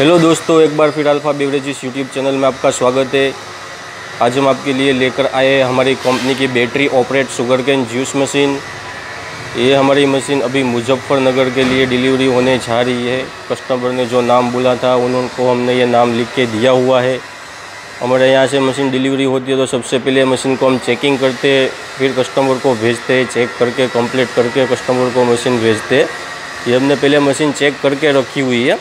Hello दोस्तों, एक बार फिर अल्फ़ा बेवरेजेस यूट्यूब चैनल में आपका स्वागत है। आज हम आपके लिए लेकर आए हमारी कंपनी की battery operate sugar cane juice machine ये हमारी मशीन अभी मुजफ्फरनगर के लिए डिलीवरी होने जा रही है। कस्टमर ने जो नाम बोला था, उनको हमने ये नाम लिख के दिया हुआ है। हमारे यहाँ से मशीन डिलीवरी होती है तो सबसे पहले मशीन को हम चेकिंग करते फिर कस्टमर को भेजते चेक करके कंप्लीट करके कस्टमर को मशीन भेजते ये हमने पहले मशीन चेक करके रखी हुई है।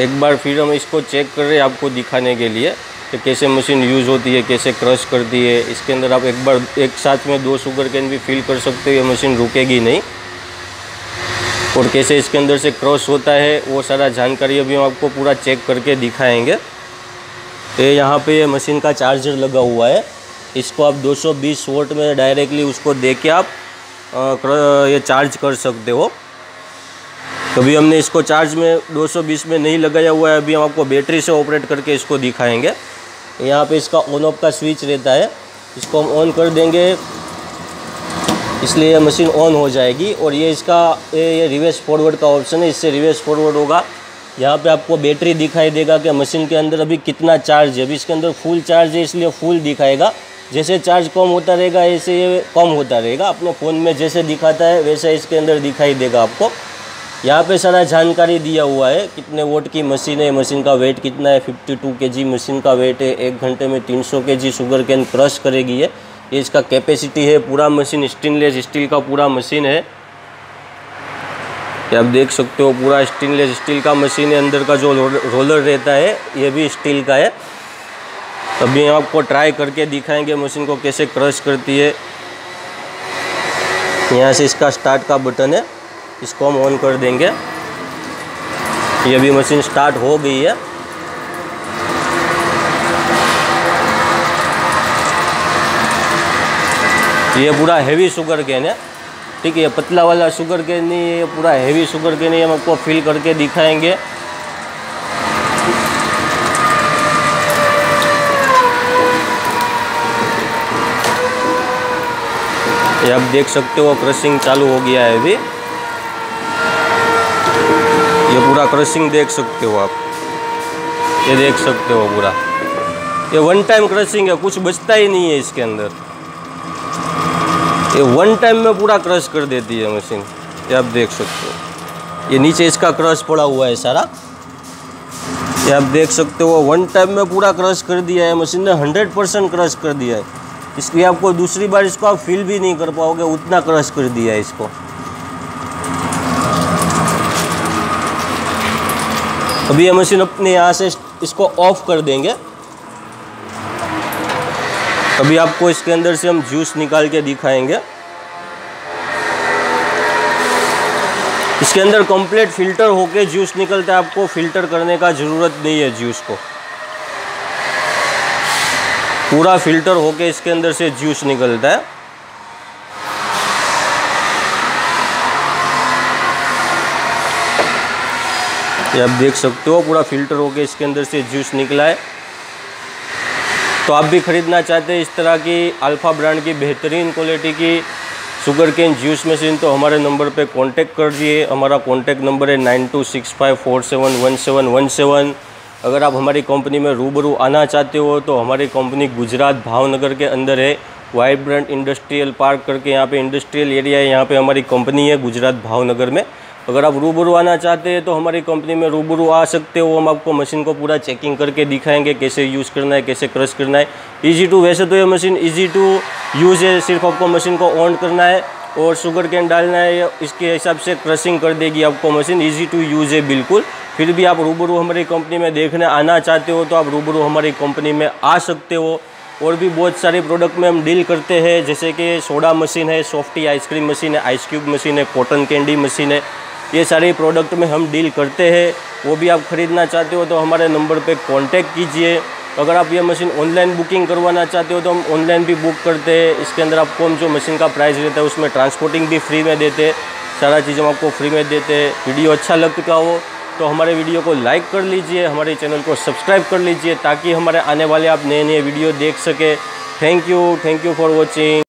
एक बार फिर हम इसको चेक कर रहे हैं आपको दिखाने के लिए कि कैसे मशीन यूज़ होती है, कैसे क्रश करती है। इसके अंदर आप एक बार, एक साथ में दो शुगर कैन भी फिल कर सकते हो, ये मशीन रुकेगी नहीं। और कैसे इसके अंदर से क्रॉस होता है, वो सारा जानकारी अभी हम आपको पूरा चेक करके दिखाएँगे। तो यहाँ पे ये मशीन का चार्जर लगा हुआ है। इसको आप 220 वोल्ट में डायरेक्टली उसको दे के आप ये चार्ज कर सकते हो। तो अभी हमने इसको चार्ज में 220 में नहीं लगाया हुआ है, अभी हम आपको बैटरी से ऑपरेट करके इसको दिखाएँगे। यहाँ पे इसका ऑन ऑफ़ का स्विच रहता है। इसको हम ऑन कर देंगे। इसलिए ये मशीन ऑन हो जाएगी और ये इसका, ये रिवर्स फॉरवर्ड का ऑप्शन है। इससे रिवर्स फॉरवर्ड होगा। यहाँ पे आपको बैटरी दिखाई देगा कि मशीन के अंदर अभी कितना चार्ज है। अभी इसके अंदर फुल चार्ज है, इसलिए फुल दिखाएगा। जैसे चार्ज कम होता रहेगा, ऐसे ये कम होता रहेगा। अपने फ़ोन में जैसे दिखाता है, वैसे इसके अंदर दिखाई देगा आपको। यहाँ पे सारा जानकारी दिया हुआ है, कितने वोट की मशीन है, मशीन का वेट कितना है 52 केजी मशीन का वेट है, एक घंटे में 300 केजी शुगर कैन क्रश करेगी है ये इसका कैपेसिटी है, पूरा मशीन स्टेनलेस स्टील का पूरा मशीन है। आप देख सकते हो, पूरा स्टेनलेस स्टील का मशीन है, अंदर का जो रोलर रहता है, ये भी स्टील का है। अभी आपको ट्राई करके दिखाएँगे मशीन को कैसे क्रश करती है। यहाँ से इसका स्टार्ट का बटन है। इसको हम ऑन कर देंगे। ये भी मशीन स्टार्ट हो गई है। ये पूरा हेवी शुगर कैन है। ठीक है पतला वाला शुगर कैन नहीं है पूरा हेवी शुगर कैन है। हम आपको फिल करके दिखाएँगे। ये आप देख सकते हो क्रशिंग चालू हो गया है अभी। ये पूरा क्रशिंग देख सकते हो आप। ये देख सकते हो पूरा। ये वन टाइम क्रशिंग है, कुछ बचता ही नहीं है इसके अंदर। ये वन टाइम में पूरा क्रश कर देती है मशीन ये आप देख सकते हो। ये नीचे इसका क्रश पड़ा हुआ है सारा। ये आप देख सकते हो वन टाइम में पूरा क्रश कर दिया है मशीन ने हंड्रेड परसेंट क्रश कर दिया है। इसलिए आपको दूसरी बार इसको आप फील भी नहीं कर पाओगे, उतना क्रश कर दिया है इसको। अभी ये मशीन अपने यहाँ से इसको ऑफ़ कर देंगे। अभी आपको इसके अंदर से हम जूस निकाल के दिखाएँगे। इसके अंदर कंप्लीट फ़िल्टर होके जूस निकलता है, आपको फ़िल्टर करने का ज़रूरत नहीं है जूस को। पूरा फ़िल्टर होके इसके अंदर से जूस निकलता है। ये आप देख सकते हो, पूरा फ़िल्टर होके इसके अंदर से जूस निकला है। तो आप भी ख़रीदना चाहते हैं इस तरह की अल्फ़ा ब्रांड की बेहतरीन क्वालिटी की शुगर कैन जूस मशीन तो हमारे नंबर पे कांटेक्ट कर दिए। हमारा कांटेक्ट नंबर है nine two six five four seven one seven one seven. अगर आप हमारी कंपनी में रूबरू आना चाहते हो तो हमारी कंपनी गुजरात भावनगर के अंदर है। वाइब्रेंट इंडस्ट्रियल पार्क करके यहाँ पे इंडस्ट्रियल एरिया है, यहाँ पे हमारी कंपनी है गुजरात भावनगर में। अगर आप रूबरू आना चाहते हैं तो हमारी कंपनी में रूबरू आ सकते हो। हम आपको मशीन को पूरा चेकिंग करके दिखाएँगे कैसे यूज़ करना है, कैसे क्रश करना है। इजी टू वैसे तो ये मशीन इजी टू यूज़ है। सिर्फ़ आपको मशीन को ऑन करना है और शुगर कैन डालना है। इसके हिसाब से क्रशिंग कर देगी आपको मशीन ईजी टू यूज़ है बिल्कुल। फिर भी आप रूबरू हमारी कंपनी में देखने आना चाहते हो तो आप रूबरू हमारी कंपनी में आ सकते हो। और भी बहुत सारे प्रोडक्ट में हम डील करते हैं। जैसे कि सोडा मशीन है सॉफ्टी आइसक्रीम मशीन है आइस क्यूब मशीन है कॉटन कैंडी मशीन है। ये सारे प्रोडक्ट में हम डील करते हैं, वो भी आप ख़रीदना चाहते हो तो हमारे नंबर पे कांटेक्ट कीजिए। अगर आप ये मशीन ऑनलाइन बुकिंग करवाना चाहते हो तो हम ऑनलाइन भी बुक करते हैं। इसके अंदर आपको हम जो मशीन का प्राइस रहता है उसमें ट्रांसपोर्टिंग भी फ्री में देते हैं। सारा चीज़ हम आपको फ्री में देते हैं। वीडियो अच्छा लगता हो तो हमारे वीडियो को लाइक कर लीजिए, हमारे चैनल को सब्सक्राइब कर लीजिए ताकि हमारे आने वाले आप नए नए वीडियो देख सकें। Thank you thank you for watching